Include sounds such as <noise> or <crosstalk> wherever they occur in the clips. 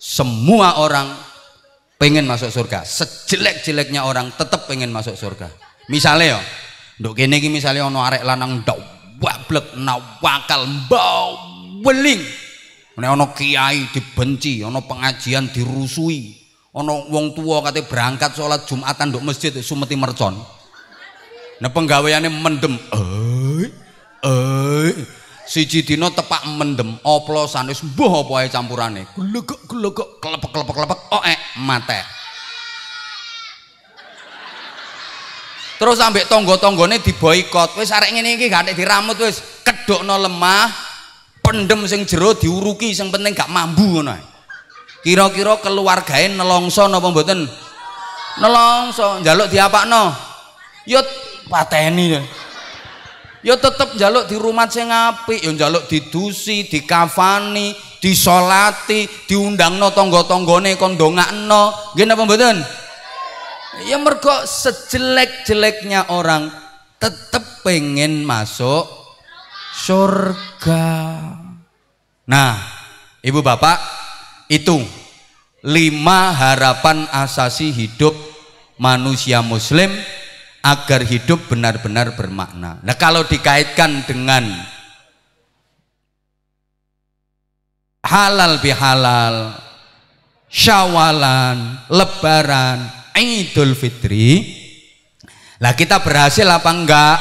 semua orang pengen masuk surga. Sejelek-jeleknya orang tetap pengen masuk surga. Misalnya ya nduk kene iki misale ana arek lanang ndok wablek nawakal mbau weling. Nek ana kiai dibenci ana pengajian dirusui ana wong tua kate berangkat sholat Jumatan nduk masjid sumeti mercon. Nah penggaweane mendem eh eh siji dina tepak mendem oplosan wis mbuh apa ae campurane? Glegek glegek klepek klepek klepek oh eh mate terus ambek tonggo-tonggone diboikot. Wis arek ngene iki gak diramut wis. Kedokno lemah pendem sing jero diuruki sing penting gak mambu ngono kira-kira keluargae nelongso napa mboten? Nelongso njaluk diapakno. Yo pateni. ya ya tetep njaluk di rumah sing apik ya njaluk didusi dikafani disolati diundangno tangga-tanggane kon ndongakno. Nggih napa mboten? Ya mergo sejelek-jeleknya orang tetep pengen masuk surga. Nah ibu bapak itu lima harapan asasi hidup manusia muslim agar hidup benar-benar bermakna. Nah, kalau dikaitkan dengan halal bihalal, syawalan, lebaran, idul fitri, lah kita berhasil apa enggak?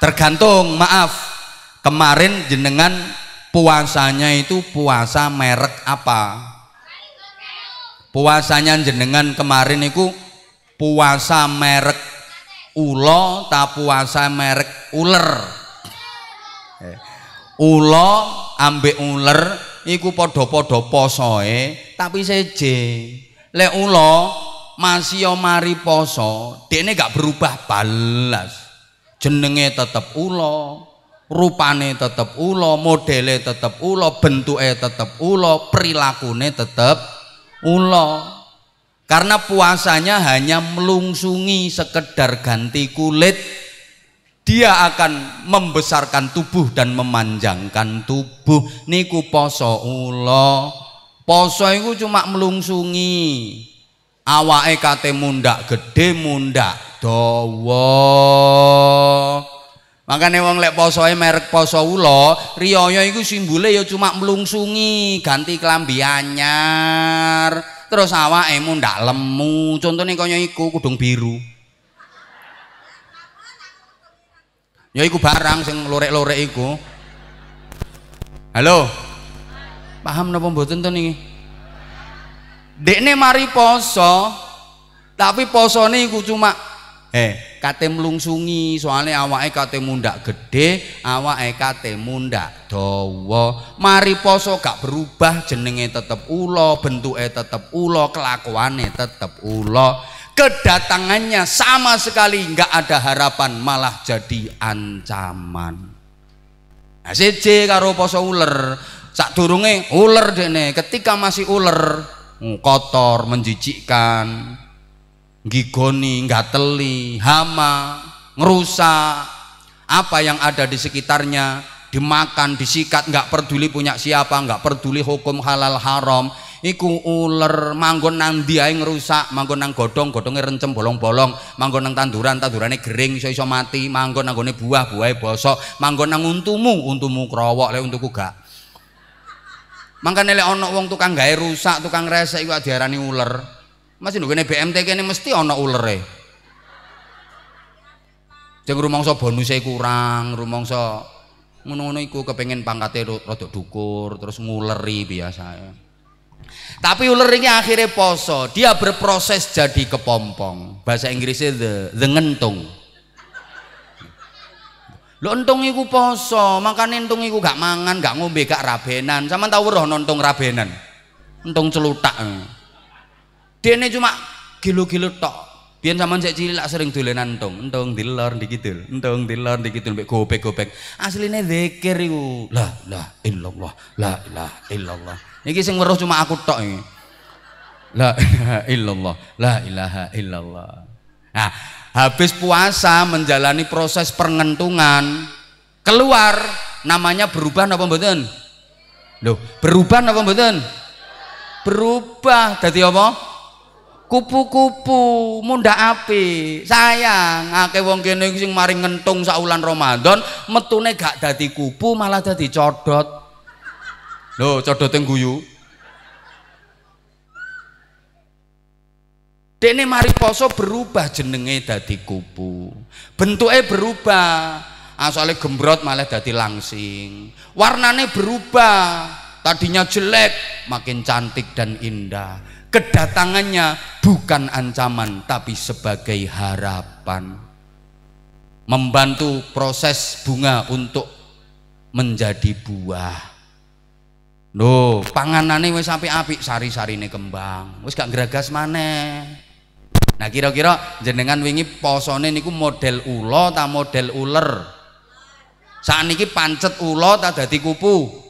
Tergantung, maaf. Kemarin jenengan puasanya itu puasa merek apa? Puasanya jenengan kemarin itu puasa merek ulo ta puasa merek uler. Eh, ulo ambek uler iku podo-podo posoe tapi seje. Lek ulo masih mari poso dene gak berubah balas. Jenenge tetep ulo rupane tetep ulo modele tetep ulo bentuke tetep ulo perilakune tetep ulo karena puasanya hanya melungsungi sekedar ganti kulit dia akan membesarkan tubuh dan memanjangkan tubuh. Niku poso ulo. Poso itu cuma melungsungi. Awake kate mundak gede mundak dawa. Makanya wong lek posoe merek poso ulo riyaya iku simbole ya cuma melungsungi ganti klambi anyar terus awakmu ndak lemu contohnya kaya iku kudung biru. Ya iku barang sing lorek-lorek iku. Halo? Paham napa mboten to niki? Dekne mari poso tapi posone iku cuma eh kate mlungsungi soalnya awake kate mundak gede awake kate mundak dawa. Mari poso gak berubah jenenge tetep ulo bentuke tetep ulo kelakuane tetep ulo kedatangannya sama sekali nggak ada harapan malah jadi ancaman. Seje karo poso uler sak durunge uler dene ketika masih uler kotor menjijikkan gigoni, gateli, hama, ngerusak apa yang ada di sekitarnya dimakan, disikat, nggak peduli punya siapa, nggak peduli hukum halal haram. Iku uler manggon nang diae ngerusak? Manggon nang godhong godhonge rencem bolong-bolong. Manggon nang tanduran tandurane gering iso iso mati. Manggon nanggone buah buahe bosok. Manggon nang untumu untumu krowok lek untuku gak. Mangkane lek ana wong tukang gawe rusak tukang resek iku diarani uler masih nunggu BMT kene mesti ana ulere. Jeng rumangsa bonusnya kurang, rumangsa ngono-ngono iku kepengen pangkate rada dukur terus nguleri biasa. Tapi ular akhirnya poso, dia berproses jadi kepompong. Bahasa Inggrisnya the, the ngentung. Lo entung iku poso, makanya entung iku gak mangan, gak ngombe, gak rabenan. Sama tau roh nonton rabenan. Entung celutak dene cuma kilo-kilo tok. Biar zaman saya cilik sering dolenan entong entong dilor dikidul entong dilor dikidul mbek gopek-gopek asline zikir iku. La la illallah la ilaha illallah. Iki sing weruh cuma aku tok iki. La ilaha illallah la ilaha illallah. Nah habis puasa menjalani proses pengentungan keluar namanya berubah apa mboten? Loh berubah apa mboten? Berubah. Jadi apa kupu-kupu munda api. Sayang akeh wong kene sing mari ngentung saulan Ramadan metune gak dadi kupu malah dadi codot. Lho yang guyu. Dene mari poso berubah jenenge dadi kupu. Bentuknya berubah. Asalnya gembrot malah dadi langsing. Warnanya berubah. Tadinya jelek makin cantik dan indah kedatangannya bukan ancaman tapi sebagai harapan. Membantu proses bunga untuk menjadi buah. Loh panganane wis sampai apik sari-sarine kembang. Wis gak geragas mana nah kira-kira jenengan wingi posone niku model ulo ta model uler? Saat niki pancet ulo ta dadi kupu?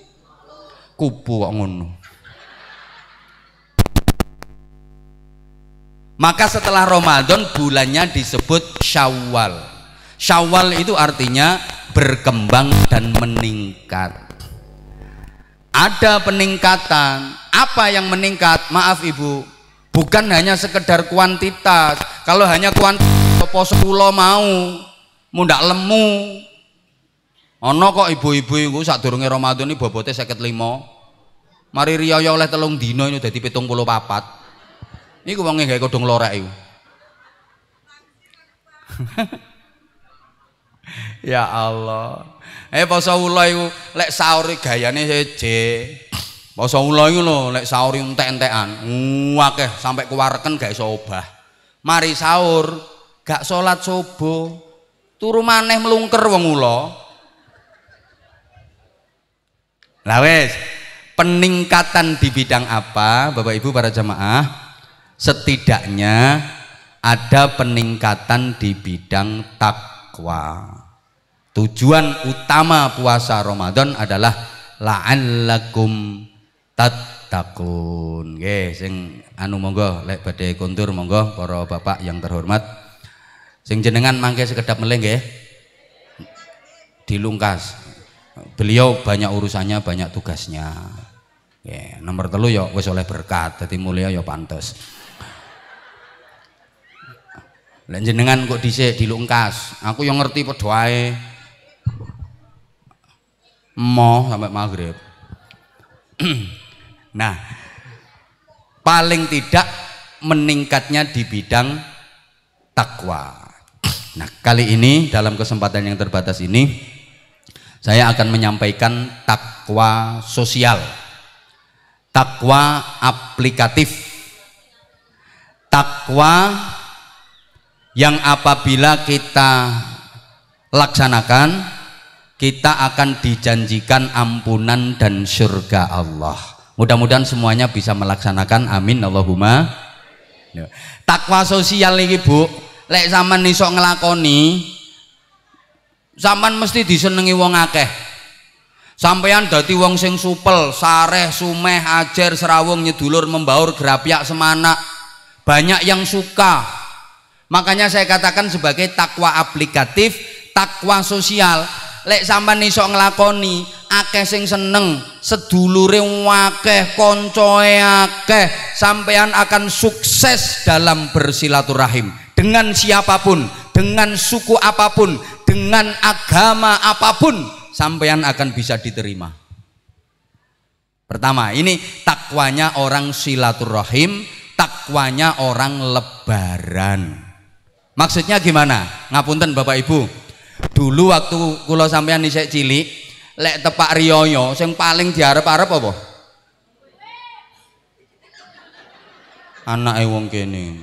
Kupu Maka setelah Ramadan bulannya disebut Syawal. Syawal itu artinya berkembang dan meningkat. Ada peningkatan. Apa yang meningkat? Maaf Ibu, bukan hanya sekedar kuantitas. Kalau hanya kuantitas poso kula mau mundak lemu. Ono kok ibu-ibu iku sadurunge Ramadan iki bobote 55. Mari riyaya oleh telung dino ini dadi 74. Iku wonge gawe kodhong lorek iku. ya Allah. Eh poso ula iku lek sahur gayane seje. Poso ula iku lho lek sahur entek-entekan. Akeh sampai kewareken gak iso obah. Mari sahur gak salat subuh. Turu maneh mlungker wong ula. Lah wis, peningkatan di bidang apa Bapak Ibu para jamaah? Setidaknya ada peningkatan di bidang takwa. Tujuan utama puasa Ramadan adalah la'allakum tattaqun. Nggih, sing anu monggo lek badhe kontur monggo para bapak yang terhormat. Sing jenengan mangke sekedap meleng nggih. Dilungkas. Beliau banyak urusannya, banyak tugasnya. Yeah, nomor telu ya wis oleh berkat, dadi mulia ya pantes. Lah jenengan kok dhisik dilungkas. Aku yang ngerti padha wae. Mo sampai maghrib. <clears throat> nah, paling tidak meningkatnya di bidang takwa. Nah, kali ini dalam kesempatan yang terbatas ini saya akan menyampaikan takwa sosial. Takwa aplikatif. Takwa yang apabila kita laksanakan kita akan dijanjikan ampunan dan surga Allah. Mudah-mudahan semuanya bisa melaksanakan. Amin. Allahumma. Ya. takwa sosial ini bu. Lek zaman iso ngelakoni zaman mesti disenengi wong akeh. Sampeyan dadi wong sing supel sareh sumeh ajar serawung nyedulur membaur gerapyak semana banyak yang suka Makanya saya katakan sebagai takwa aplikatif, takwa sosial. Lek sampean iso nglakoni, akeh sing seneng, sedulure akeh, koncoe akeh, sampean akan sukses dalam bersilaturahim dengan siapa pun, dengan suku apa pun, dengan agama apa pun, sampean akan bisa diterima. Pertama, ini takwanya orang silaturahim, takwanya orang lebaran. Maksudnya gimana? Ngapunten Bapak Ibu. Dulu waktu kula sampean isek cilik, lek tepak riyoyo sing paling diarep-arep apa? Anake wong kene.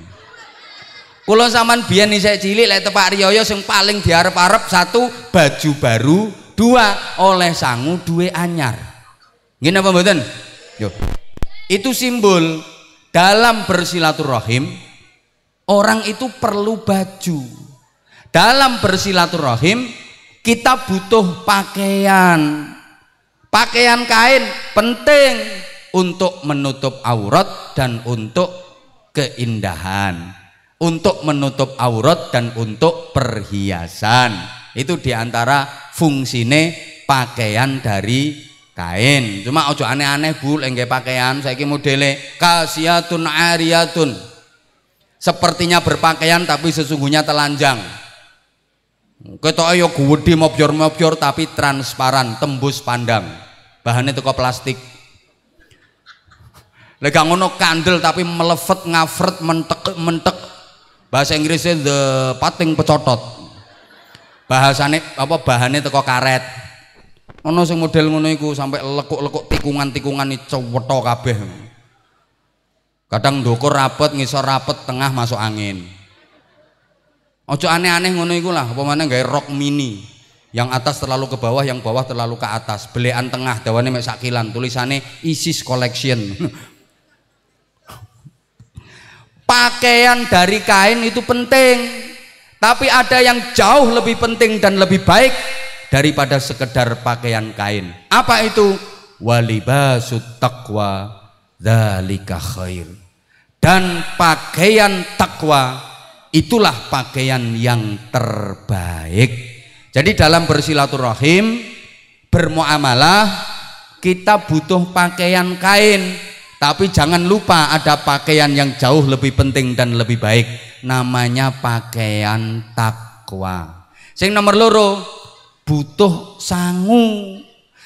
Kula sampean biyen isek cilik lek tepak riyoyo sing paling diarep-arep satu baju baru, dua oleh sangu duwe anyar. Nggih napa mboten? Yo. Itu simbol dalam bersilaturahim orang itu perlu baju. Dalam bersilaturahim kita butuh pakaian. Pakaian kain penting untuk menutup aurat dan untuk keindahan. Untuk menutup aurat dan untuk perhiasan. Itu di antara fungsine pakaian dari kain. Cuma ojo aneh-aneh bu lengge pakaian saya modele kasiyatun ariyatun sepertinya berpakaian tapi sesungguhnya telanjang. Kita ayo gede mobjor-mobjor tapi transparan tembus pandang. Bahannya toko plastik. Lega ngono kandel tapi melevet ngafret mentek mentek. Bahasa Inggrisnya the pating pecotot. Bahasane apa bahannya toko karet. Ono sing model ngono iku sampai lekuk-lekuk tikungan-tikungan iki cewetho kabeh. Kadang ndukur rapet, ngisor rapet, tengah masuk angin. Ojo aneh-aneh ngono iku lah, apa mana gawe rok mini. Yang atas terlalu ke bawah, yang bawah terlalu ke atas. Belean tengah, dawane mek sakilan, tulisannya ISIS collection. <laughs> Pakaian dari kain itu penting, tapi ada yang jauh lebih penting dan lebih baik daripada sekedar pakaian kain. Apa itu? Walibasut taqwa dzalika khair. Dan pakaian takwa itulah pakaian yang terbaik. Jadi dalam bersilaturahim, bermuamalah kita butuh pakaian kain, tapi jangan lupa ada pakaian yang jauh lebih penting dan lebih baik. Namanya pakaian takwa. Sing nomor loro, butuh sangu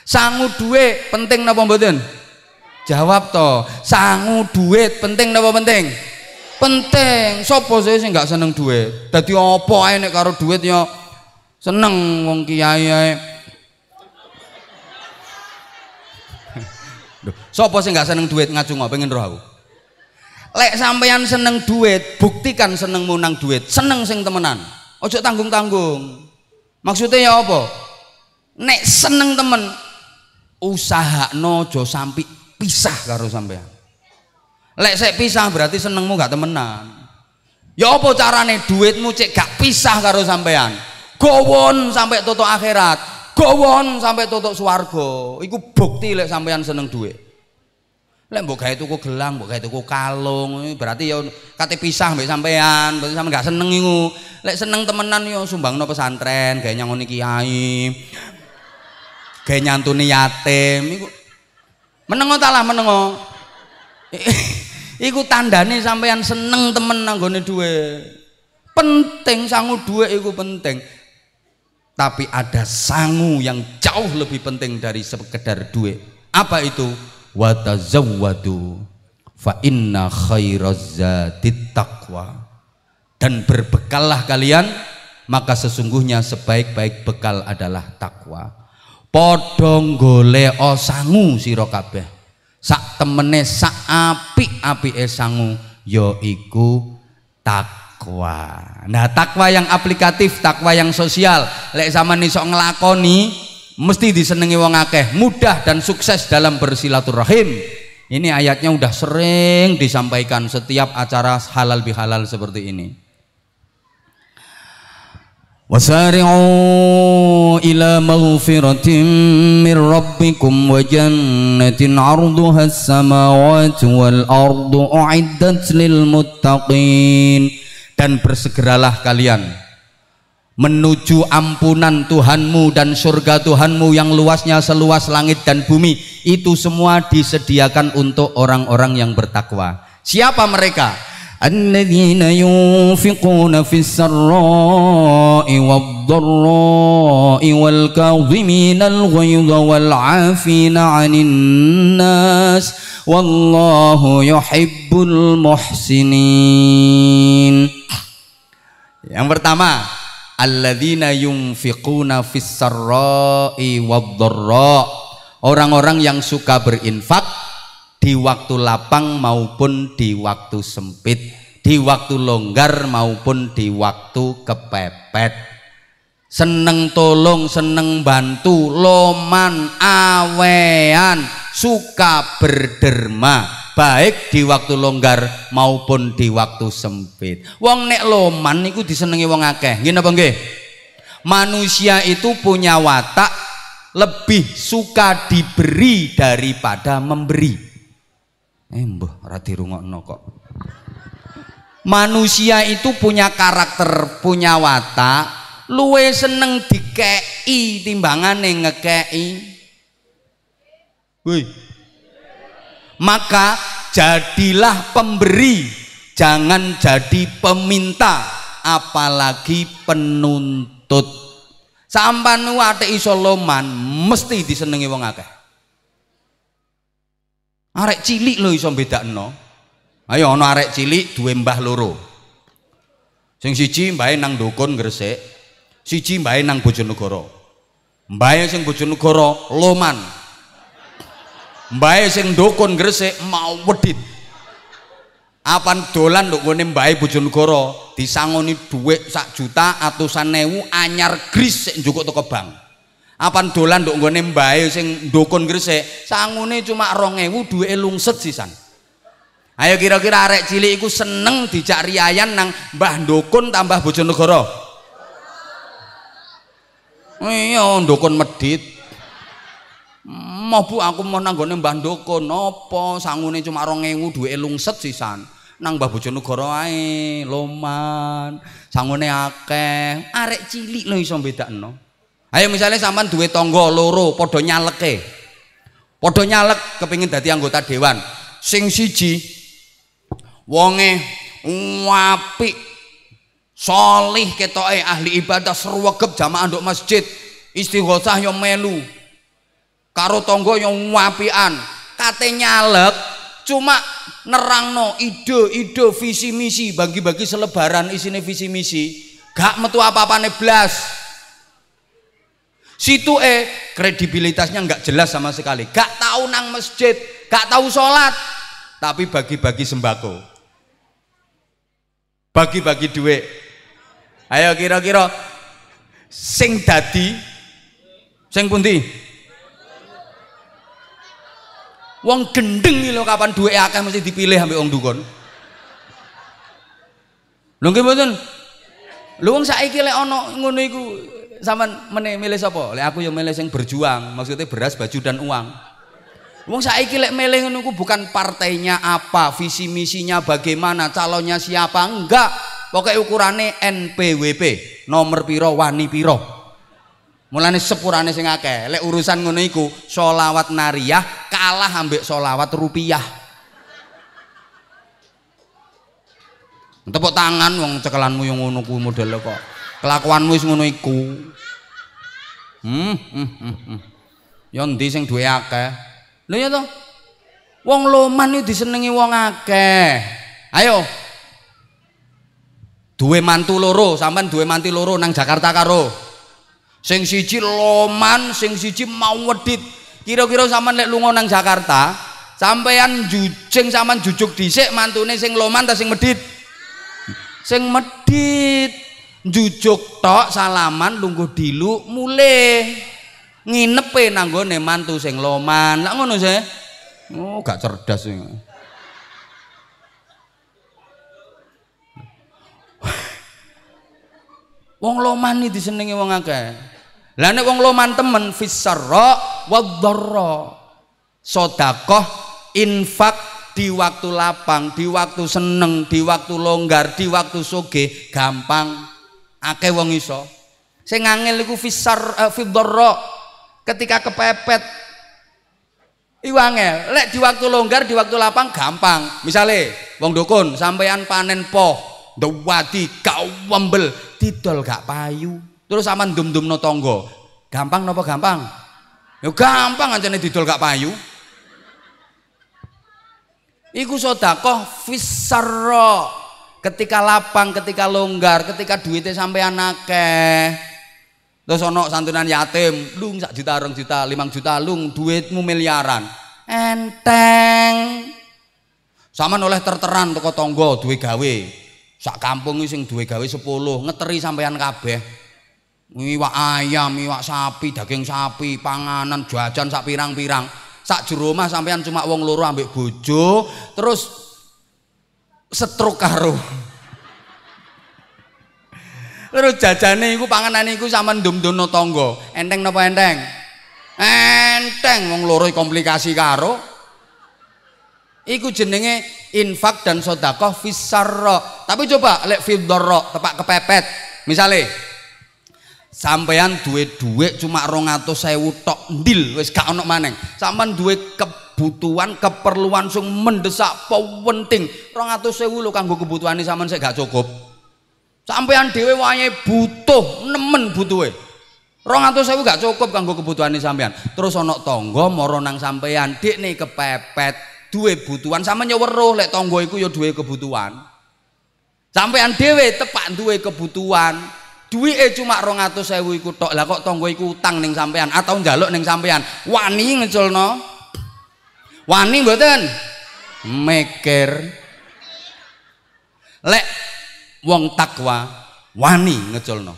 sangu duit penting napa mboten jawab to sangu duit penting napa penting penting sapa sih sing gak seneng duit dadi apa ae nek karo duit ya seneng wong kiai ae Sopo sing gak seneng duit ngacung pengen roh. Lek sampeyan seneng duit, buktikan senengmu nang duit. Seneng sing temenan. Ojo tanggung-tanggung. Maksudnya ya apa? Nek seneng temen usaha nojo sampai pisah karo sampean. Lek saya pisah berarti senengmu gak temenan. Ya apa carane duitmu cek gak pisah karo sampean? Gowon sampai toto akhirat, gowon sampai toto swarga. Iku bukti lek sampean seneng duit. Lek mbok gawe tuku gelang, mbok gawe tuku kalung, berarti ya kate pisah mbek sampean, berarti sampean gak seneng iku. Lek seneng temenan yo sumbangno pesantren, gawe nyangoni kiai. Gawe nyantuni yatim iku. Menengo ta lah menengo. iku tandane sampean seneng temen nanggone duwe. Penting sangu duwe iku penting. Tapi ada sangu yang jauh lebih penting dari sekedar duit. Apa itu? wa tazawwadu fa inna khairaz taqwa dan berbekallah kalian maka sesungguhnya sebaik-baik bekal adalah takwa padha golek sangu sira kabeh. Sak temene sak apik-apike sangu yaiku takwa. Nah takwa yang aplikatif takwa yang sosial. Lek zaman iso nglakoni mesti disenangi wong akeh. Mudah dan sukses dalam bersilaturahim. Ini ayatnya udah sering disampaikan setiap acara halal bihalal seperti ini وسارعوا إلى مغفرة من ربكم وجنة عرضها السماوات والأرض أعدت للمتقين dan bersegeralah kalian menuju ampunan Tuhanmu dan surga Tuhanmu yang luasnya seluas langit dan bumi itu semua disediakan untuk orang-orang yang bertakwa siapa mereka الذين ينفقون في السراء والضراء والكاظمين الغيظ والعافين عن الناس والله يحب المحسنين yang pertama alladzina yunfiquna fis sarra'i orang-orang yang suka berinfak di waktu lapang maupun di waktu sempit di waktu longgar maupun di waktu kepepet seneng tolong seneng bantu loman awean suka berderma baik di waktu longgar maupun di waktu sempit. Wong nek loman niku disenengi wong akeh. Nggih napa nggih? Manusia itu punya watak lebih suka diberi daripada memberi. Eh mbah ora kok. Manusia itu punya karakter, punya watak luwe seneng dikei timbangane ngekei Woi. Maka jadilah pemberi, jangan jadi peminta, apalagi penuntut. Sampan ate iso loman mesti disenengi wong akeh. Arek cilik lho iso bedakno. Ayo ana arek cilik duwe mbah loro. Sing siji mbahe nang dukun Gresik, siji mbahe nang Bojonegoro. Mbahe sing Bojonegoro loman, Mbae sing dukun Gresik mau wedit. Apan dolan nduk ngene mbae Bojonegoro disangoni dhuwit sak juta atusan ewu anyar gris sik njukuk teko bank. Apan dolan nduk ngene mbae sing dukun Gresik sangune cuma 2000 duweke lungset sisan. Ayo kira-kira arek cilik iku seneng dijak riayan nang Mbah Dukun tambah Bojonegoro. Iya, dukun medit. Mau bu aku mau nanggone Mbah Ndoko nopo sangune cuma 2000 duwe lungset sisan? Nang Mbah Bojonegoro ae loman. Sangune akeh. Arek cilik lho iso bedakno ayo misalnya sampean duwe tangga loro padha nyaleke padha nyalek kepingin dadi anggota dewan. Sing siji wonge apik solih ketoke ahli ibadah serwegep jamaah nduk masjid. Istighosah yo melu. Karo tonggo yang wapian kate nyalek cuma nerangno ide-ide visi misi bagi-bagi selebaran isine visi misi. Gak metu apa-apane blas situ eh kredibilitasnya nggak jelas sama sekali. Gak tahu nang masjid gak tahu sholat. Tapi bagi-bagi sembako. Bagi-bagi duit. Ayo kira-kira. Sing dadi sing pundi? Wong gendeng lho kapan duwe akeh mesti dipilih ambek wong dukun. Lho nggih mboten? Lho wong saiki lek ana ngono iku sampean meneh milih sapa? Lek aku ya milih sing berjuang, maksudnya beras, baju dan uang. Wong saiki lek milih ngono bukan partainya apa, visi misinya bagaimana, calonnya siapa, enggak. Pokoknya ukurannya NPWP, nomor piro, wani piro. Mulane sepurane sing akeh. Lek urusan ngono iku, sholawat nariyah kalah ambek sholawat rupiah. Tepuk tangan wong cekelanmu yang ngono kuwi model kok. Kelakuanmu wis ngono iku. Hmm, hmm, hmm, hmm. Ya ndi sing duwe akeh? Lho ya to. Wong loman iki disenengi wong akeh. Ayo. Duwe mantu loro, sampean duwe mantu loro nang Jakarta karo sing siji loman sing siji mau wedit kira-kira sampean lek lunga nang Jakarta sampean jujeng sampean jujuk dhisik mantune sing loman ta sing medit sing medit jujuk tok salaman lungguh dilu mulai nginepe nanggone mantu sing loman. Lak ngono sih oh gak cerdas sih <laughs> Wong loman iki disenengi wong akeh. Lah nek wong loman temen fisarra wadharra. Sedekah infak di waktu lapang, di waktu seneng, di waktu longgar, di waktu soge gampang akeh wong iso. Sing angel iku fisar uh, ketika kepepet. Iku angel. Lek di waktu longgar, di waktu lapang gampang. Misale wong dukun sampean panen poh, dewadi gak wembel, didol gak payu. Terus aman dum-dum no tonggo gampang nopo gampang? Ya gampang nih didol gak payu. Iku sodakoh fisarro ketika lapang ketika longgar ketika duitnya sampai anaknya terus ono santunan yatim lung sak juta orang juta limang juta lung duitmu miliaran. Enteng. Sama oleh terteran toko tonggo duit gawe. Sak kampung sing duwe gawe 10 ngeteri sampean kabeh. Iwak ayam, iwak sapi, daging sapi, panganan, jajan sak pirang-pirang. Sak jero sampean cuma wong loro ambek bojo, terus setruk karo. Terus jajane iku panganane iku sampean ndum-ndono tangga. Enteng napa enteng? Enteng wong loro komplikasi karo. Iku jenenge infak dan sedekah fisarra. Tapi coba lek fidharra tepak kepepet. Misale sampean duwe duit cuma rong atau sewu tok ndil wis gak ono maneng sampean duwe kebutuhan keperluan sing mendesak penting rong atau sewu lo kanggo kebutuhan ini sampean saya gak cukup. Sampean dewe wae butuh nemen butuhe. Rong atau sewu gak cukup kanggo kebutuhan ini sampean terus ono tonggo moro nang sampean dik nih kepepet duwe butuhan. Sama nyeweruh lek tonggo iku ya duwe kebutuhan. Sampean dewe tepak duwe kebutuhan. Duwike cuma 200.000 iku tok. Lah kok tangga iku utang ning sampean atau njaluk ning sampean. Wani ngeculno. Wani mboten? Mikir. Lek wong takwa wani ngeculno.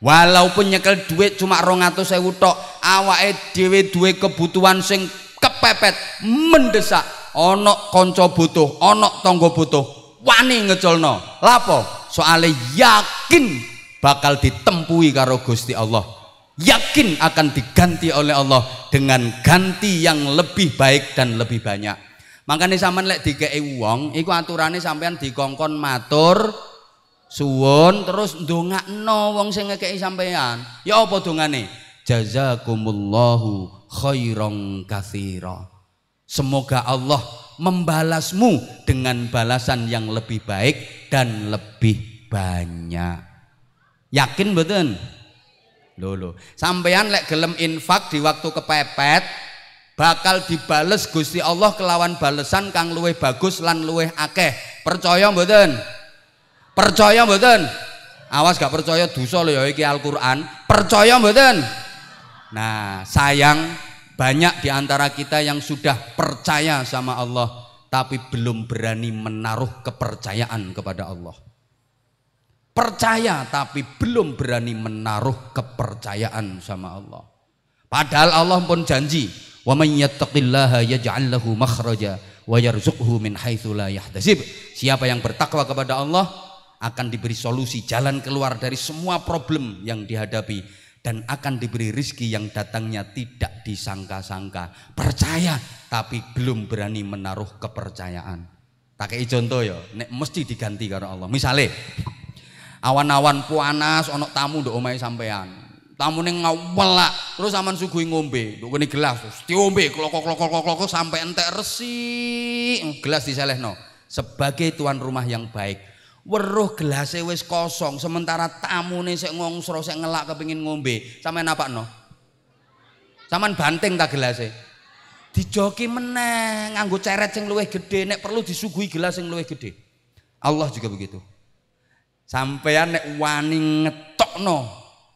Walaupun nyekel duit cuma 200.000 tok, awake dhewe duwe kebutuhan sing kepepet, mendesak. Ana kanca butuh, ana tangga butuh, wani ngeculno. Lapo? soalnya yakin bakal ditempui karo Gusti Allah yakin akan diganti oleh Allah dengan ganti yang lebih baik dan lebih banyak makanya sampean lek dikei wong iku aturannya sampean dikongkon matur suwun terus ndongakno wong sing ngekei sampean ya apa dongane jazakumullahu khairan katsira semoga Allah membalasmu dengan balasan yang lebih baik dan lebih banyak. Yakin betul? Lho Sampean lek gelem infak di waktu kepepet bakal dibales Gusti Allah kelawan balesan kang luwih bagus lan luwih akeh. Percaya mboten? Percaya mboten? Awas gak percaya dosa lho ya iki Al-Qur'an. Percaya mboten? Nah, sayang banyak di antara kita yang sudah percaya sama Allah tapi belum berani menaruh kepercayaan kepada Allah. Percaya tapi belum berani menaruh kepercayaan sama Allah. Padahal Allah pun janji, "Wa may yattaqillaha yaj'al lahu makhraja wa yarzuqhu min haitsu la yahtasib." Siapa yang bertakwa kepada Allah akan diberi solusi jalan keluar dari semua problem yang dihadapi dan akan diberi rizki yang datangnya tidak disangka-sangka. Percaya tapi belum berani menaruh kepercayaan. Tak kayak contoh ya, nek mesti diganti karena Allah. Misalnya awan-awan panas, onok tamu ndok omai sampean. Tamu neng ngawelak, terus aman sugui ngombe, ndok ini gelas, terus diombe, klokok klokok klokok sampai entek resi, gelas diselehno. Sebagai tuan rumah yang baik, weruh gelasnya wis kosong sementara tamu sik ngongsro sik ngelak kepingin ngombe. Sampean no sampean banting tak gelasnya dijoki meneh nganggo ceret sing luwih gede nek perlu disuguhi gelas sing luwih gede Allah juga begitu sampean nek wani ngetokno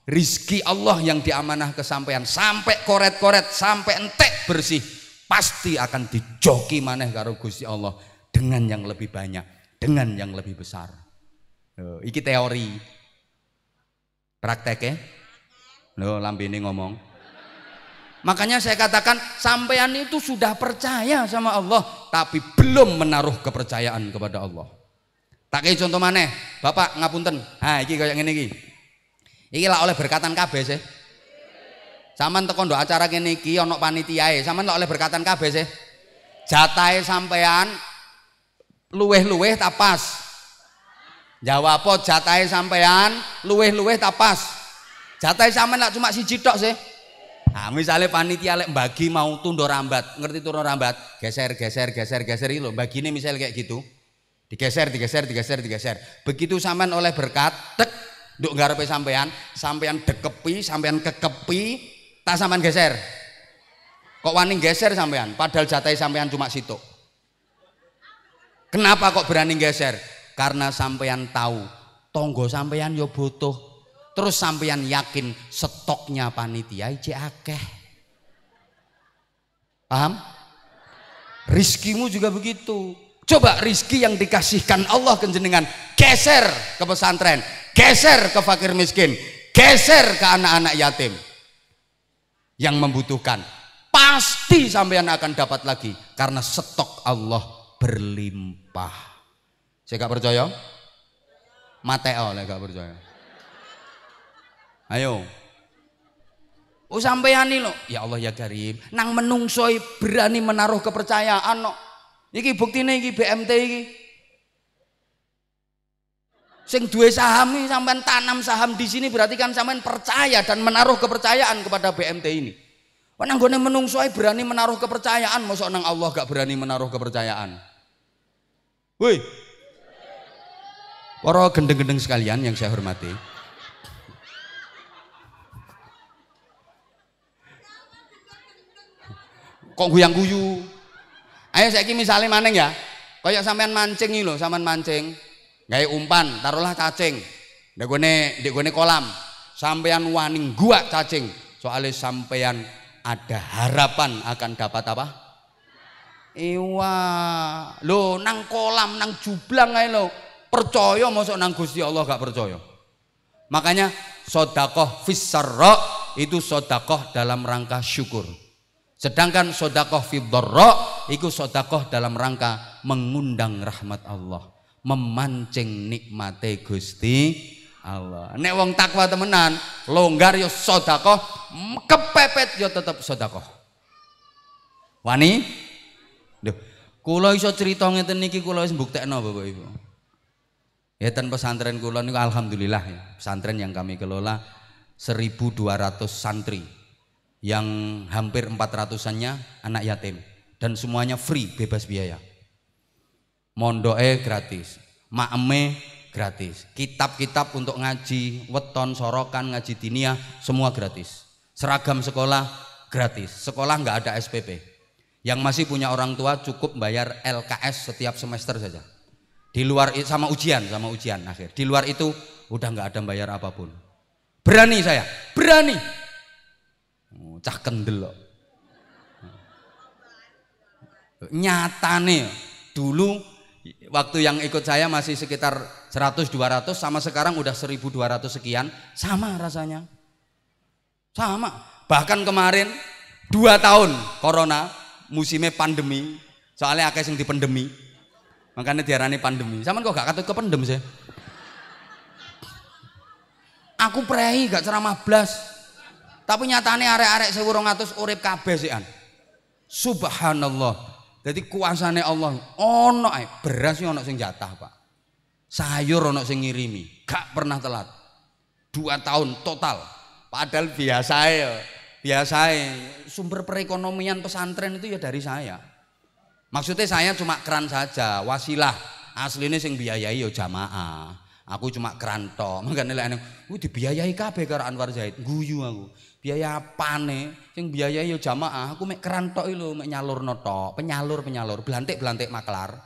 rizki Allah yang diamanah ke sampai koret-koret sampai entek bersih pasti akan dijoki maneh karo Gusti Allah dengan yang lebih banyak dengan yang lebih besar. iki teori. Praktek ya. Loh, ini ngomong. Makanya saya katakan sampean itu sudah percaya sama Allah tapi belum menaruh kepercayaan kepada Allah. Tak kayak contoh mana? Bapak ngapunten. Nah, iki kayak gini iki. Iki lah oleh berkatan kabeh sih. Saman tekan do acara kene iki ana panitiae, saman lah oleh berkatan kabeh sih. Jatahe sampean luweh-luweh tak pas jawab apa jatahe sampean luweh-luweh tak pas jatahe sampean lah cuma si tok sih nah misalnya panitia lek bagi mau tundo rambat ngerti turun rambat geser geser geser geser itu bagi ini misalnya kayak gitu digeser digeser digeser digeser begitu sampean oleh berkat tek duk ngarepe sampean sampean dekepi sampean kekepi tak sampean geser kok wani geser sampean padahal jatahe sampean cuma situ Kenapa kok berani geser? Karena sampean tahu, tonggo sampean yo butuh. Terus sampean yakin stoknya panitia ije akeh. Paham? Rizkimu juga begitu. Coba rizki yang dikasihkan Allah ke jenengan geser ke pesantren, geser ke fakir miskin, geser ke anak-anak yatim yang membutuhkan. Pasti sampean akan dapat lagi karena stok Allah berlimpah. Saya gak percaya? Mateo lah gak percaya. Ayo. Oh sampean lo, ya Allah ya Karim. Nang menungsoi berani menaruh kepercayaan no. Iki nih iki BMT iki. Sing duwe saham ini sampean tanam saham di sini berarti kan sampean percaya dan menaruh kepercayaan kepada BMT ini. Wah gue menungso berani menaruh kepercayaan, mosok nang Allah gak berani menaruh kepercayaan. Woi. Para gendeng-gendeng sekalian yang saya hormati. Kok guyang guyu? Ayo saya misalnya maneng ya. Kayak sampean mancing ini loh, sampean mancing. Gaya umpan, taruhlah cacing. Dek gue dek kolam. Sampean waning gua cacing. Soalnya sampean ada harapan akan dapat apa? Iwa, lo nang kolam, nang jublang ae lo. Percaya masuk nang Gusti Allah gak percaya. Makanya sodakoh fisarro itu sodakoh dalam rangka syukur. Sedangkan sodakoh fidorro itu sodakoh dalam rangka mengundang rahmat Allah, memancing nikmate Gusti Allah. Nek wong takwa temenan, longgar yo sedekah, kepepet yo tetep sedekah. Wani? Duh, kula iso cerita ngeten niki kula wis mbuktekno Bapak Ibu. Ya ten pesantren kula niku alhamdulillah ya. Pesantren yang kami kelola 1200 santri yang hampir 400-annya anak yatim dan semuanya free bebas biaya. Mondoke gratis, makeme gratis. Kitab-kitab untuk ngaji, weton, sorokan, ngaji dinia, semua gratis. Seragam sekolah gratis. Sekolah nggak ada SPP. Yang masih punya orang tua cukup bayar LKS setiap semester saja. Di luar sama ujian, sama ujian akhir. Di luar itu udah nggak ada bayar apa pun. Berani saya, berani. Oh, cah kendel loh. Nyatane dulu waktu yang ikut saya masih sekitar 100 200 sama sekarang udah 1200 sekian sama rasanya. Sama. Bahkan kemarin dua tahun corona musimnya pandemi. Soalnya akeh sing pandemi makanya diarani pandemi. Sama kok gak katut ke pendem sih? Aku prei gak ceramah blas tapi nyatanya arek-arek sewurong atus urip kabeh sih an subhanallah jadi kuasane Allah ono ae beras ono sing jatah, Pak. Sayur ono sing ngirimi, gak pernah telat. Dua tahun total. Padahal biasa ya, biasa sumber perekonomian pesantren itu ya dari saya. Maksudnya saya cuma keran saja, wasilah. Aslinya sing biayai ya jamaah. Aku cuma keran tok. Makane lek uh dibiayai kabeh karo Anwar Zaid. Guyu aku biaya apane? Sing biaya yo jamaah aku mek keran tok lho mek nyalurno tok. Penyalur penyalur. Belantik-belantik maklar.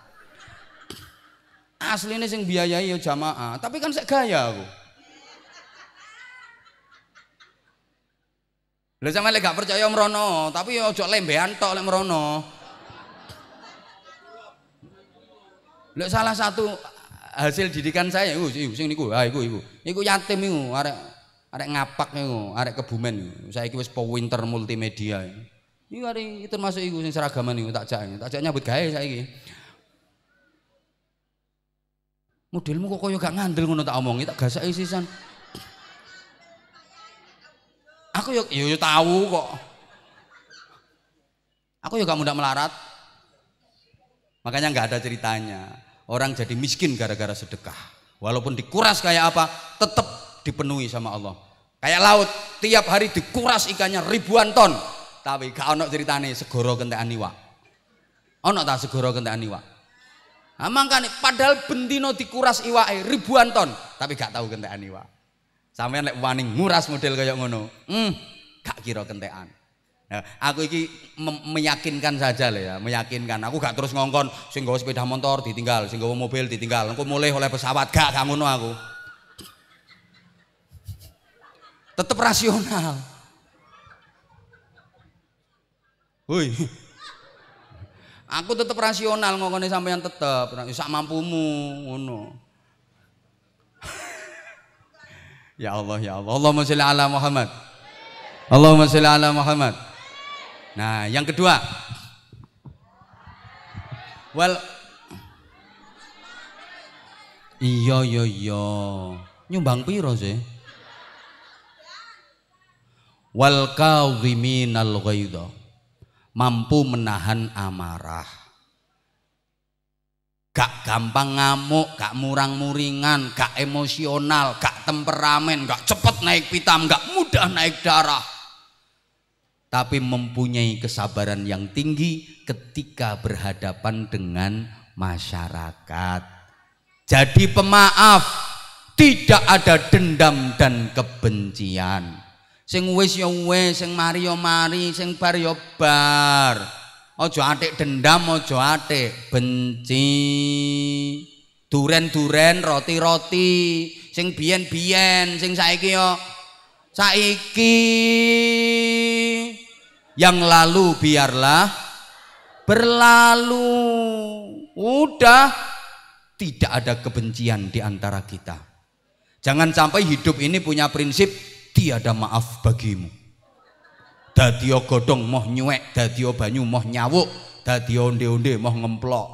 Asline sing biayai yo jamaah tapi kan sek gaya aku. Lha sama lek gak percaya merono, tapi yo ojo lembean tok lek merono. Lek salah satu hasil didikan saya, iku sing niku, ha iku iku. Iku yatim iku arek arek ngapak niku, arek kebumen. Saiki wis winter multimedia. Iki hari termasuk iku sing seragaman niku tak jak. Tak jak nyambut gawe saiki. Modelmu kok koyo gak ngandel ngono tak omongi, tak gasaki sisan. Aku yo yo tahu kok. Aku yo gak mudah melarat. Makanya nggak ada ceritanya. Orang jadi miskin gara-gara sedekah. Walaupun dikuras kayak apa, tetap dipenuhi sama Allah. Kayak laut, tiap hari dikuras ikannya ribuan ton. Tapi gak ono ceritane segoro kentekan iwak. Ono tak segoro kentekan iwak? Nah, makanya padahal bentino dikuras iwak ribuan ton, tapi gak tahu kentekan iwak. Sampeyan lek wani nguras model kayak ngono, hmm, gak kira kentekan. Nah, aku iki meyakinkan saja lah ya, meyakinkan. Aku gak terus ngongkon sing sepeda motor ditinggal, sing mobil ditinggal. Aku mulai oleh pesawat, gak gak ngono aku. Tetap rasional. Woi. Aku tetap rasional ngomongnya yang tetap, sak mampumu ngono. ya Allah ya Allah. Allahumma sholli ala Muhammad. Allahumma sholli ala Muhammad. Nah, yang kedua. Well Iya iya iya. Nyumbang piro sih? Wal kadhiminal ghaidha mampu menahan amarah gak gampang ngamuk, gak murang-muringan, gak emosional, gak temperamen, gak cepet naik pitam, gak mudah naik darah. Tapi mempunyai kesabaran yang tinggi ketika berhadapan dengan masyarakat. Jadi pemaaf, tidak ada dendam dan kebencian. Sing wis ya wis, sing mari ya mari, sing bar ya bar. Ojo atik dendam, ojo atik benci. Duren-duren, roti-roti, sing biyen-biyen, sing saiki yo saiki. Yang lalu biarlah berlalu. Udah tidak ada kebencian di antara kita. Jangan sampai hidup ini punya prinsip tiada maaf bagimu dadi godhong moh nyuwek dadi banyu moh nyawuk dadi onde-onde moh ngemplok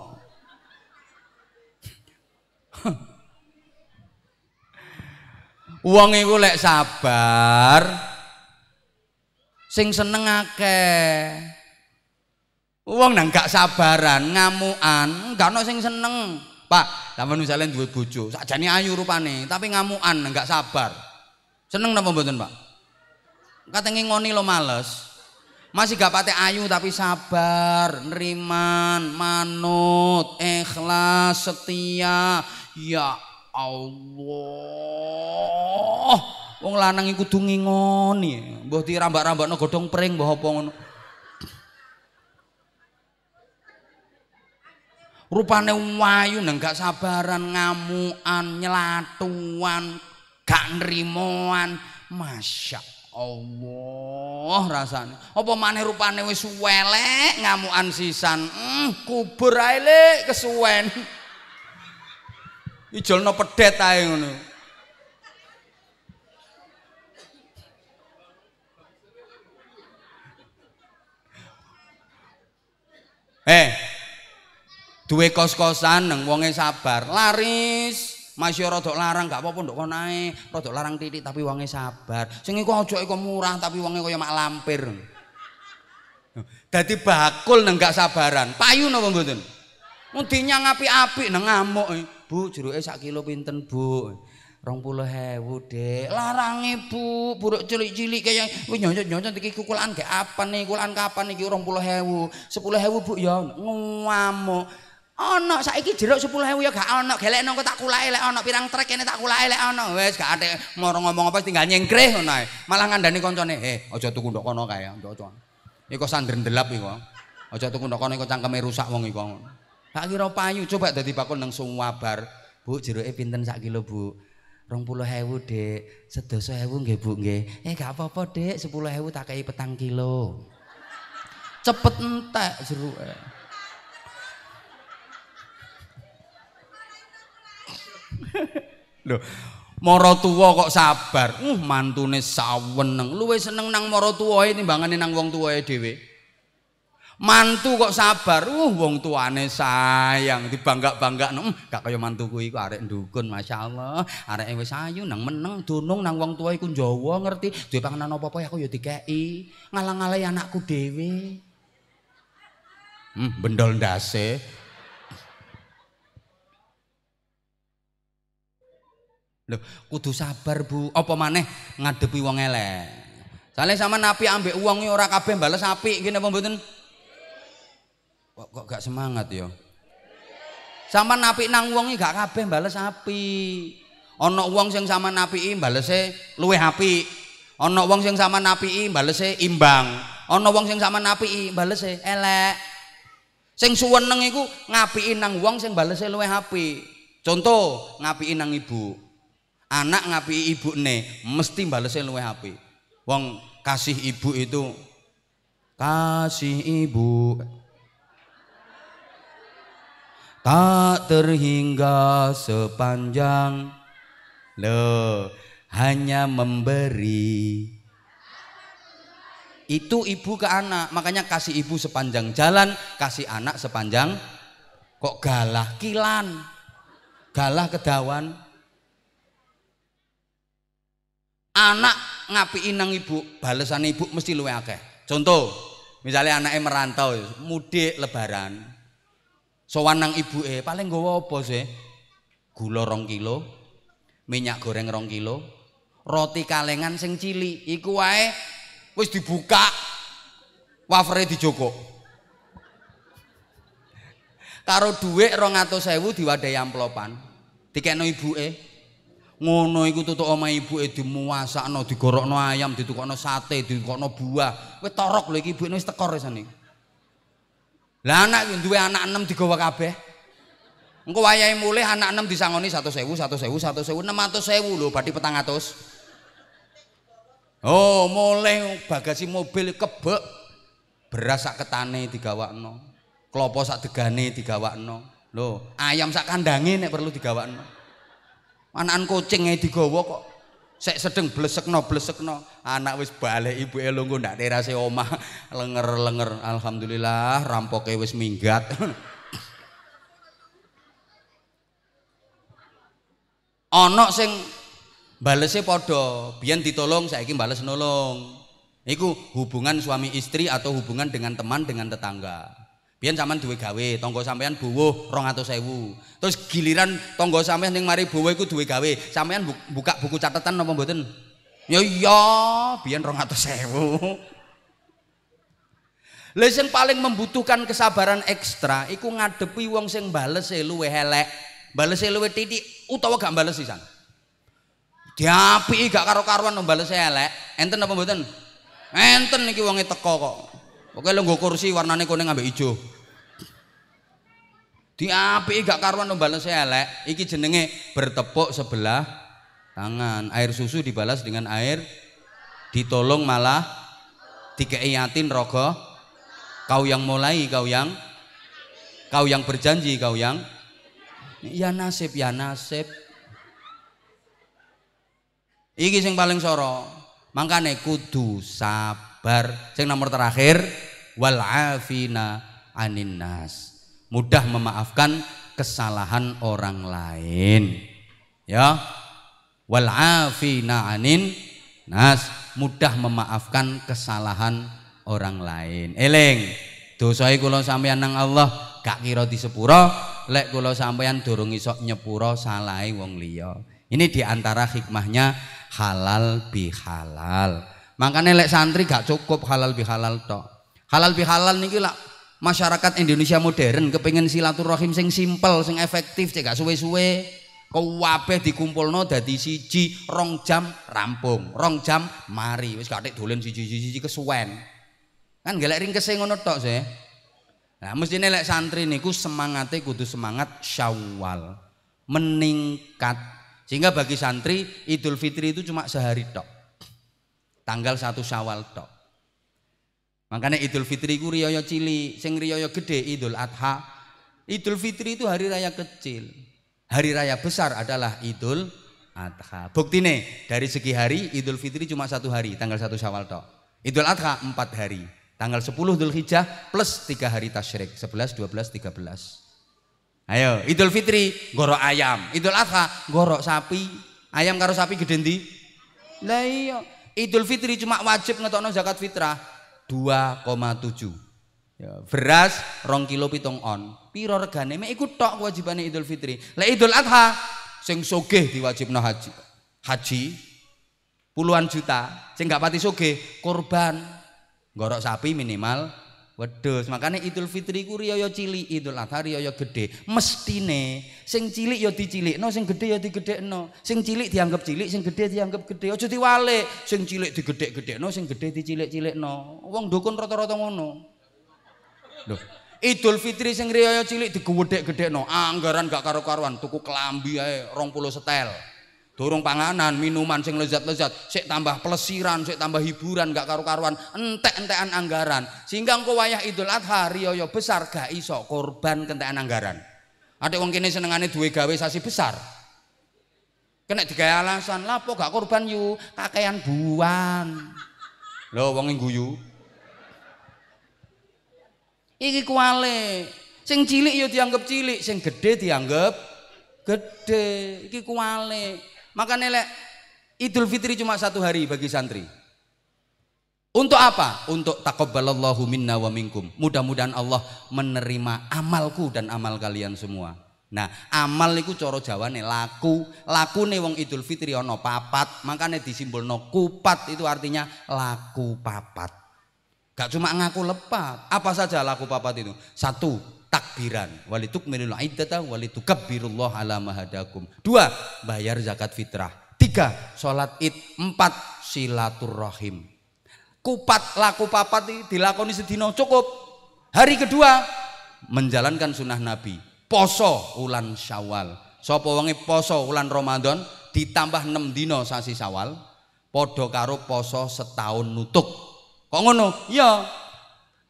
Wong iku lek sabar sing seneng akeh. Wong nang gak sabaran, ngamukan, gak ono sing seneng. Pak, sampeyan misale duwe bojo, sakjane ayu rupane, tapi ngamukan gak sabar. Seneng napa mboten, Pak? Katanya ngoni lo males. Masih gak pate ayu tapi sabar, neriman, manut, ikhlas, setia. Ya Allah. Wong lanang iku kudu ngingoni. Mbah dirambak-rambakno godhong pring mbah apa ngono. Rupane wayu nang gak sabaran, ngamuan, nyelatuan, gak nrimoan. Masya Allah rasane. Apa maneh rupane wis welek ngamukan sisan. Hmm, kubur ae lek kesuwen. <laughs> Ijolno pedet ae ngono. Eh, duwe kos-kosan nang wonge sabar, laris. Masih rodok larang gak apa-apa ndok konae, rodok larang titik tapi wonge sabar. Sing iku aja iku murah tapi wonge kaya mak lampir. Dadi bakul nang gak sabaran. Payu napa mboten? Mun dinyang apik-apik nang ngamuk. E. Bu, jeruke sak kilo pinten, Bu? rong puluh hewu dek larang ibu buruk cilik-cilik kayak wih nyonjot iki kukulan kayak apa nih kukulan kapan nih rong puluh hewu sepuluh hewu bu ya ngamuk ana saiki jeruk 10000 ya gak ana gelekno kok tak kulake lek ana pirang trek kene tak kulake lek ana wis gak ate moro ngomong apa tinggal nyengkreh ngono ae. Malah ngandani koncone eh aja tuku ndok kono kae ndok iku sandren delap iku. Aja tuku ndok kono iku cangkeme rusak wong iku. Tak kira payu coba dadi bakul nang suwabar. Bu jeruke pinten sak kilo bu? rong puluh hewu dek sedoso hewu nggih bu nggih. Eh gak apa-apa dek sepuluh hewu tak kei petang kilo. Cepet entek jeruke Loh, mara tuwa kok sabar. Uh, mantune saweneng. Luwe seneng nang mara tuwae timbangane nang wong tuwae dhewe. Mantu kok sabar. Uh, wong tuane sayang, dibangga-banggakno. Uh, gak kaya mantuku iku arek ndukun, masyaallah. Areke wis ayu nang meneng dunung nang wong tuwa iku Jawa ngerti. Duwe panganan apa-apa aku ya dikeki. Ngalang-alangi anakku dhewe. Hmm, bendol ndase. Loh, kudu sabar, Bu. Apa maneh ngadepi wong elek. Sale sama napi ambek uang ora kabeh bales apik ngene apa mboten? Kok, kok gak semangat ya? Sama napi nang wong gak kabeh bales api. Ana wong sing sama napi balese luwih apik. Ana wong sing sama napi balese imbang. Ana wong sing sama napi balese elek. Sing suweneng iku ngapiki nang wong sing balese luwih apik. Contoh, ngapiki nang ibu anak ngapi ibu ne mesti balesnya luwe api wong kasih ibu itu kasih ibu. Tak terhingga sepanjang le hanya memberi. Itu ibu ke anak makanya kasih ibu sepanjang jalan kasih anak sepanjang kok galah kilan galah kedawan anak ngapi nang ibu balesan ibu mesti luwe akeh. Contoh misalnya anaknya merantau mudik lebaran sowan nang ibuke paling nggawa apa sih? Gula rong kilo minyak goreng rong kilo roti kalengan sing cilik iku wae wis dibuka wafere dijoko karo dhuwit 200.000 diwadahi amplopan dikekno ibuke ngono iku tutuk omah ibuke dimuasakno digorokno ayam ditukokno sate ditukokno buah kowe torok lho iki ibuke wis tekor resane lah anak duwe anak 6 digawa kabeh engko wayahe mulih anak 6 disangoni 100.000 100.000 100.000 600.000 lho bathi 400 Oh, mulai bagasi mobil kebek beras sak ketane digawakno. Klopo sak degane digawakno. Lho, ayam sak kandange nek perlu digawakno. Anakan kucing e digawa kok sek sedeng blesekno blesekno. Anak wis balik ibuke lungguh ndak terase omah <laughs> lenger-lenger. Alhamdulillah rampoke wis minggat. <laughs> Ana sing balesnya podo biar ditolong ingin bales nolong itu hubungan suami istri atau hubungan dengan teman dengan tetangga biar zaman duwe gawe tonggo sampean buwuh sewu terus giliran tonggo sampean yang mari buwuh itu duwe gawe. Sampean buka buku catatan apa mboten? Ya iya atau sewu Lesing paling membutuhkan kesabaran ekstra iku ngadepi wong sing bales luwe helek bales luwe titik utawa gak bales sisan diapiki gak karo-karuan bales elek. Enten apa mboten? Enten iki wonge teko kok Oke lho kursi warnane kuning ambek ijo. Diapiki gak karuan bales elek, iki jenenge bertepuk sebelah tangan. Air susu dibalas dengan air ditolong malah dikei yatin rogo. Kau yang mulai, kau yang kau yang berjanji, kau yang ya nasib, ya nasib. Iki sing paling soro. Mangkane kudu sabar. Sing nomor terakhir wal afina anin nas. Mudah memaafkan kesalahan orang lain. Ya. Wal afina anin nas. Mudah memaafkan kesalahan orang lain. Eling. Dosai kula sampeyan nang Allah gak kira disepuro, lek kula sampeyan durung iso nyepuro salahe wong liya. Ini di antara hikmahnya halal bihalal. Makanya lek santri gak cukup halal bihalal tok. Halal bihalal niki lah masyarakat Indonesia modern kepengen silaturahim sing simpel, sing efektif, cek gak suwe-suwe. Kabeh dikumpulno dadi siji rong jam rampung, rong jam mari wis katik dolen siji-siji kesuwen. Kan gelek ringkese ngono tok sih. Nah, mestine lek santri niku semangate kudu semangat Syawal. Meningkat sehingga bagi santri Idul Fitri itu cuma sehari tok. Tanggal satu Syawal tok. Makanya Idul Fitri itu riyoyo cili, sing riyoyo gede Idul Adha. Idul Fitri itu hari raya kecil. Hari raya besar adalah Idul Adha. Bukti nih dari segi hari Idul Fitri cuma satu hari, tanggal satu Syawal tok. Idul Adha empat hari, tanggal 10 Dhul Hijjah plus tiga hari tasyrik, 11, 12, 13. Ayo, Idul Fitri gorok ayam, Idul Adha gorok sapi. Ayam karo sapi gede ndi? Lah iya, Idul Fitri cuma wajib ngetokno zakat fitrah 2,7. Ya, beras rong kilo pitung on. Piro regane mek iku tok kewajibane Idul Fitri. Lah Idul Adha sing sogeh diwajibno haji. Haji puluhan juta, sing gak pati sogeh korban gorok sapi minimal Wedhus, makanya Idul Fitri ku riyo cilik, Idul Adha riyo gede. Mestine sing cilik ya dicilikno, sing gede ya digedhekno. Sing cilik dianggap cilik, sing gede dianggap gede. Aja diwalik, sing cilik digedhek-gedhekno, sing gede dicilik-cilikno. Wong dukun rata-rata ngono. Loh, Idul Fitri sing riyo cilik digedhek-gedhekno. Anggaran gak karo-karuan, tuku kelambi ae 20 setel. Dorong panganan, minuman sing lezat-lezat, sik tambah pelesiran, sik tambah hiburan gak karu-karuan, entek-entekan anggaran. Sehingga engko wayah Idul Adha riyo besar gak iso korban kentekan anggaran. Ada wong kene senengane duwe gawe sasi besar. Kena digawe alasan, lapo gak korban yu, kakean buan. Lho wong guyu. Iki kuale. Sing cilik yo dianggap cilik, sing gede dianggap gede. Iki kuale. Maka nelek Idul Fitri cuma satu hari bagi santri. Untuk apa? Untuk takabbalallahu minna wa minkum. Mudah-mudahan Allah menerima amalku dan amal kalian semua. Nah, amal itu coro jawane laku. Laku nih wong Idul Fitri ono papat, makanya no kupat itu artinya laku papat. Gak cuma ngaku lepat. Apa saja laku papat itu? Satu, takbiran. Walitukmilul iddata walitukabbirullah ala mahadakum. Dua, bayar zakat fitrah. Tiga, sholat id. Empat, silaturrahim kupat laku papat dilakoni sedino cukup hari kedua menjalankan sunnah nabi poso ulan syawal sopo wangi poso ulan ramadan ditambah 6 dino sasi syawal podo poso setahun nutuk kok ngono iya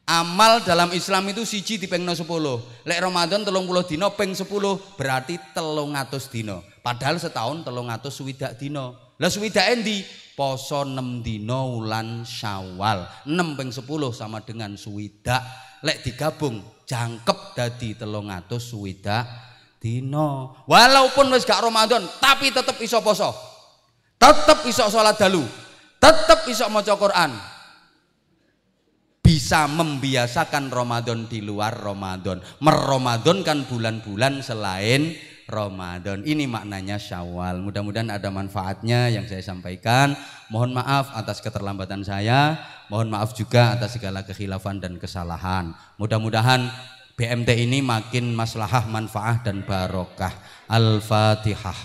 amal dalam Islam itu siji dipengno 10 lek Ramadan telung puluh dino peng 10 berarti telung atus dino padahal setahun telung atus swidak dino lah swidak endi poso 6 dino wulan Syawal. 6 ping 10 sama dengan suwidak. Lek digabung jangkep dadi 300 suwidak dino. Walaupun wis gak Ramadan, tapi tetep iso poso. Tetep iso sholat dalu. Tetep iso maca Quran. Bisa membiasakan Ramadan di luar Ramadan. Meramadankan bulan-bulan selain Ramadan. Ini maknanya Syawal. Mudah-mudahan ada manfaatnya yang saya sampaikan. Mohon maaf atas keterlambatan saya. Mohon maaf juga atas segala kekhilafan dan kesalahan. Mudah-mudahan BMT ini makin maslahah, manfaat dan barokah. Al-Fatihah.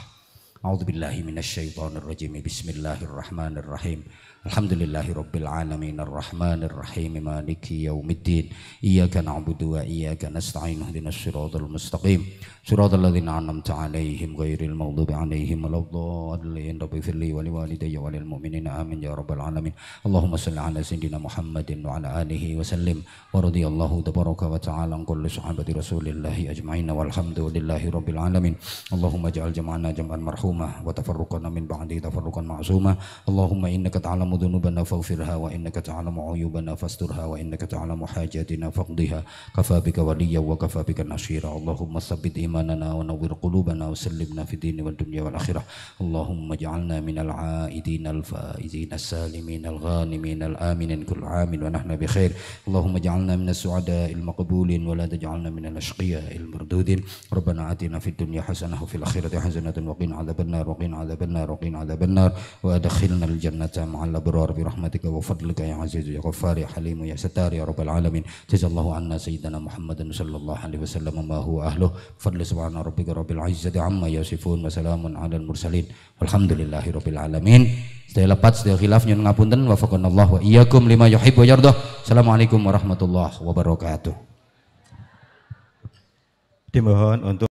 A'udzubillahi minasyaitonirrajim. Bismillahirrahmanirrahim. الحمد لله رب العالمين الرحمن الرحيم مالك يوم الدين إياك نعبد وإياك نستعين اهدنا الصراط المستقيم. صراط الذين أنعمت عليهم غير المغضوب عليهم ولا الضالين. رب اغفر لي ولوالدي وللمؤمنين آمين يا رب العالمين. اللهم صل على سيدنا محمد وعلى آله وسلم ورضي الله تبارك وتعالى عن كل صحابة رسول الله أجمعين والحمد لله رب العالمين. اللهم اجعل جمعنا جمعا مرحوما وتفرقنا من بعده تفرقا معصوما. اللهم إنك تعلم ذنوبنا فاغفرها وإنك تعلم عيوبنا فاسترها وإنك تعلم حاجاتنا فاقضها. كفى بك وليا وكفى بك نصيرا. اللهم ثبت إيماننا ونور قلوبنا وسلمنا في الدين والدنيا والآخرة. اللهم اجعلنا من العائدين الفائزين السالمين الغانمين الآمنين. كل عام ونحن بخير. اللهم اجعلنا من السعداء المقبولين ولا تجعلنا من الأشقياء المردودين. ربنا آتنا في الدنيا حسنة وفي الآخرة حسنة وقنا عذاب النار وقنا عذاب النار وقنا عذاب النار. وأدخلنا الجنة مع الأبرار برحمتك وفضلك يا عزيز يا غفار يا حليم يا ستار يا رب العالمين جزا الله عنا سيدنا محمد صلى الله عليه وسلم ما هو أهله فضل سبحان ربك رب العزة عما يصفون وسلام على المرسلين والحمد لله رب العالمين Sedaya lepat, sedaya khilaf nyun ngapunten wafaqanallah wa iyyakum lima yuhibbu wa yardah. Assalamualaikum warahmatullahi wabarakatuh. Dimohon untuk